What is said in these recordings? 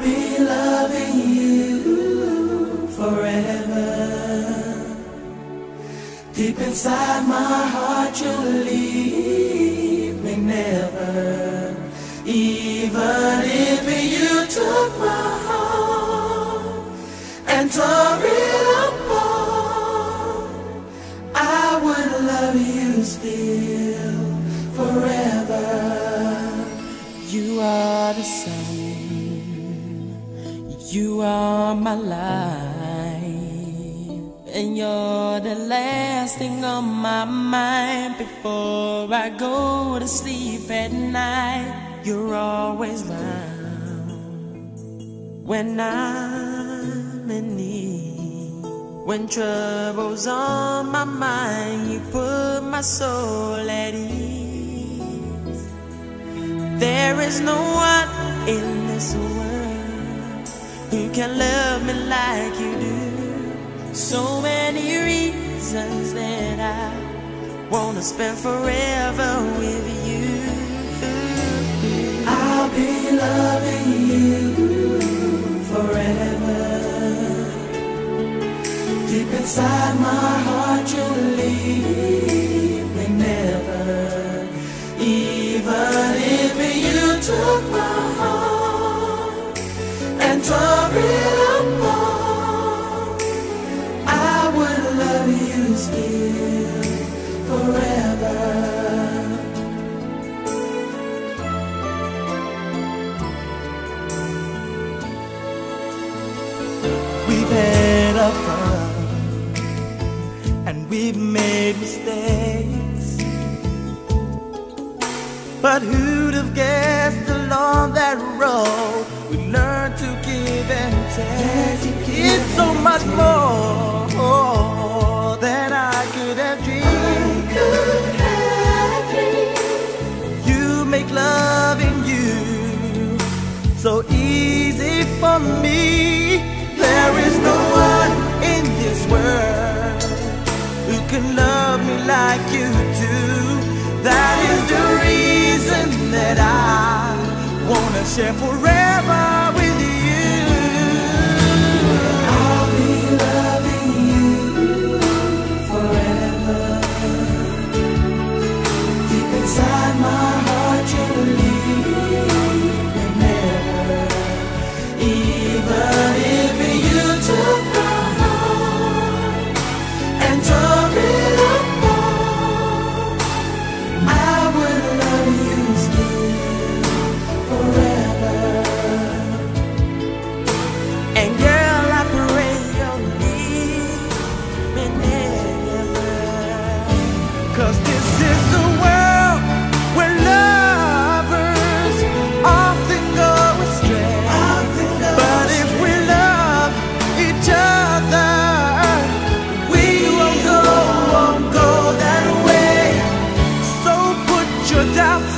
be loving you forever. Deep inside my heart, you'll leave me never. Even if you took my heart and tore it apart, I would love you still forever. You are the sun. You are my life, and you're the last thing on my mind before I go to sleep at night. You're always round when I'm in need. When trouble's on my mind, you put my soul at ease. There is no one in this world who can love me like you do. So many reasons that I wanna spend forever with you. I'll be loving you and we've made mistakes. But who'd have guessed along that road we learn to give and take? It's so much more make loving you so easy for me. There is no one in this world who can love me like you do. That is the reason that I wanna share forever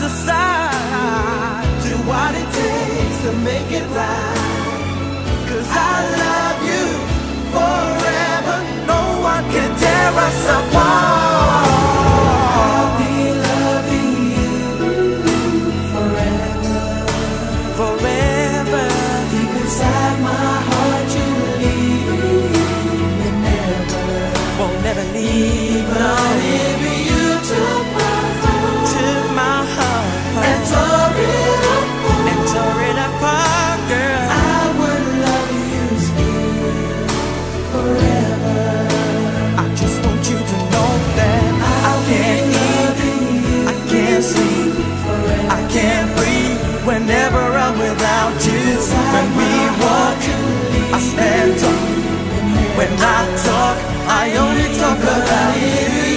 aside. Do what it takes to make it right. Cause I love whenever I'm without you. When we walk, I stand up. When I talk, I only talk about you,